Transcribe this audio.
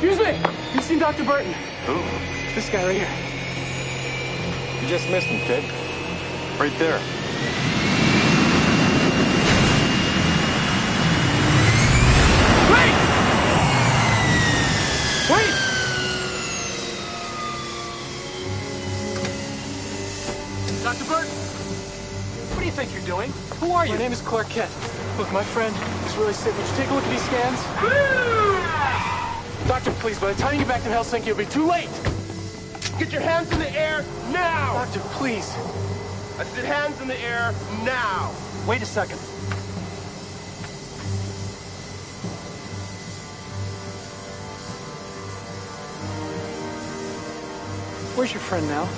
Excuse me. You seen Dr. Burton? Who? This guy right here. You just missed him, kid. Right there. Wait! Wait! Dr. Burton! What do you think you're doing? Who are you? My name is Clark Kent. Look, my friend is really sick. Would you take a look at these scans? Please, by the time you get back to Helsinki, it'll be too late. Get your hands in the air now! Doctor, please. I said hands in the air now! Wait a second. Where's your friend now?